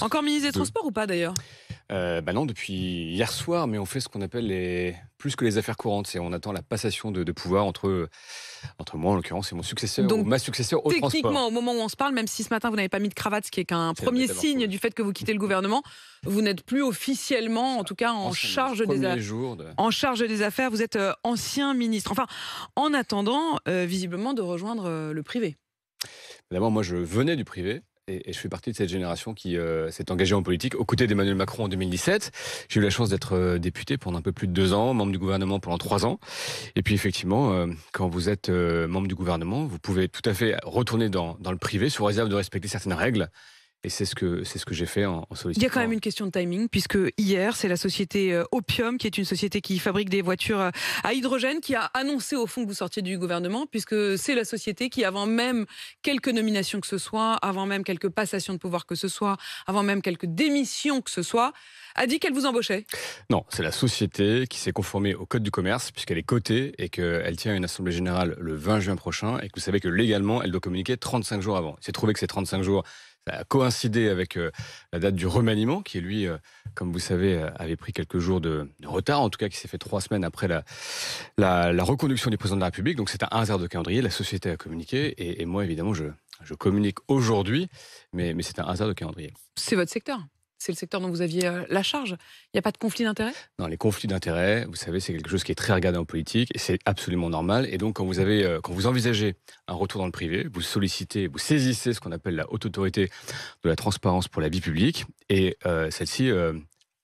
Encore ministre des Transports ou pas d'ailleurs euh, bah non, depuis hier soir, mais on fait ce qu'on appelle les plus que les affaires courantes. C'est on attend la passation de, pouvoir entre entre moi en l'occurrence et mon successeur ou ma successeur au techniquement, au moment où on se parle, même si ce matin vous n'avez pas mis de cravate, ce qui est qu'un premier signe du fait que vous quittez le gouvernement, vous n'êtes plus officiellement, en tout cas, en charge des affaires. En charge des affaires, vous êtes euh, ancien ministre. Enfin, en attendant, euh, visiblement, de rejoindre le privé. D'abord, moi, je venais du privé et, je fais partie de cette génération qui euh, s'est engagée en politique aux côtés d'Emmanuel Macron en 2017. J'ai eu la chance d'être euh, député pendant un peu plus de deux ans, membre du gouvernement pendant trois ans. Et puis effectivement, euh, quand vous êtes membre du gouvernement, vous pouvez tout à fait retourner dans, dans le privé sous réserve de respecter certaines règles. Et c'est ce que c'est ce que j'ai fait en, en, sollicitant. Il y a quand même une question de timing puisque hier c'est la société euh, Opium qui est une société qui fabrique des voitures euh, à hydrogène qui a annoncé au fond que vous sortiez du gouvernement puisque c'est la société qui avant même quelques nominations que ce soit, avant même quelques passations de pouvoir que ce soit, avant même quelques démissions que ce soit, a dit qu'elle vous embauchait. Non, c'est la société qui s'est conformée au code du commerce puisqu'elle est cotée et qu'elle tient une assemblée générale le 20 juin prochain et que vous savez que légalement elle doit communiquer 35 jours avant. C'est trouvé que ces 35 jours ça a coïncidé avec euh, la date du remaniement, qui lui, euh, comme vous savez, euh, avait pris quelques jours de, retard, en tout cas qui s'est fait trois semaines après la, la, reconduction du président de la République. Donc c'est un hasard de calendrier, la société a communiqué, et, moi évidemment je, je communique aujourd'hui, mais, mais c'est un hasard de calendrier. C'est votre secteur c'est le secteur dont vous aviez euh, la charge. Il n'y a pas de conflit d'intérêts? Non, les conflits d'intérêts, vous savez, c'est quelque chose qui est très regardé en politique et c'est absolument normal. Et donc, quand vous, avez, euh, quand vous envisagez un retour dans le privé, vous sollicitez, vous saisissez ce qu'on appelle la haute autorité de la transparence pour la vie publique. Et euh, celle-ci,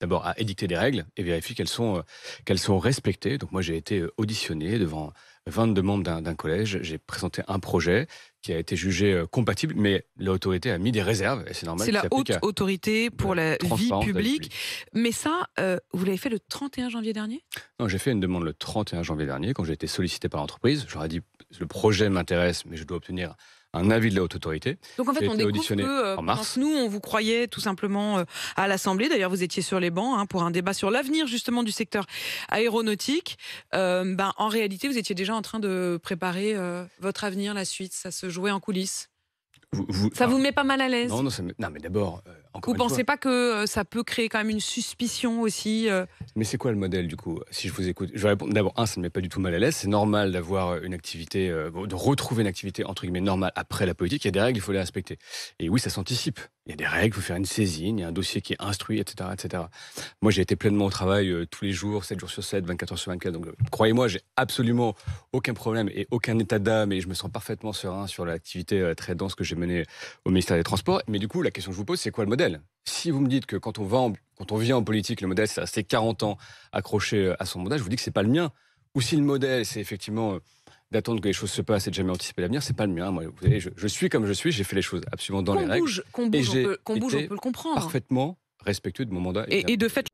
d'abord, a édicté des règles et vérifie qu'elles sont, qu'elles sont respectées. Donc, moi, j'ai été auditionné devant 22 membres d'un collège. J'ai présenté un projet qui a été jugé euh, compatible, mais l'autorité a mis des réserves, et c'est normal. C'est la haute autorité pour la vie publique. Mais ça, euh, vous l'avez fait le 31 janvier dernier? Non, j'ai fait une demande le 31 janvier dernier, quand j'ai été sollicité par l'entreprise. J'aurais dit, le projet m'intéresse, mais je dois obtenir un avis de la haute autorité. Donc en fait, on découvre que euh, en mars. nous, on vous croyait tout simplement euh, à l'Assemblée. D'ailleurs, vous étiez sur les bancs hein, pour un débat sur l'avenir justement du secteur aéronautique. Euh, ben, en réalité, vous étiez déjà en train de préparer votre avenir, la suite. Ça se jouait en coulisses. ça vous met pas mal à l'aise Non, non, non, mais d'abord, vous ne pensez pas que euh, ça peut créer quand même une suspicion aussi euh Mais c'est quoi le modèle du coup? Si je vous écoute, je vais répondre d'abord, un, ça ne met pas du tout mal à l'aise. C'est normal d'avoir une activité, euh, de retrouver une activité entre guillemets normale après la politique. Il y a des règles, il faut les respecter. Et oui, ça s'anticipe. Il y a des règles, il faut faire une saisine, il y a un dossier qui est instruit, etc. etc. Moi, j'ai été pleinement au travail tous les jours, 7 jours sur 7, 24 heures sur 24. Donc, croyez-moi, j'ai absolument aucun problème et aucun état d'âme et je me sens parfaitement serein sur l'activité très dense que j'ai menée au ministère des Transports. Mais du coup, la question que je vous pose, c'est quoi le modèle? Si vous me dites que quand on, va quand on vient en politique, le modèle, c'est rester 40 ans accroché euh, à son mandat, je vous dis que c'est pas le mien. Ou si le modèle, c'est effectivement euh, d'attendre que les choses se passent et de jamais anticiper l'avenir, c'est pas le mien. Moi, vous savez, je, suis comme je suis, j'ai fait les choses absolument dans les règles. Qu'on bouge, qu'on bouge, on peut, on peut le comprendre. Parfaitement respectueux de mon mandat. Et, et de fait,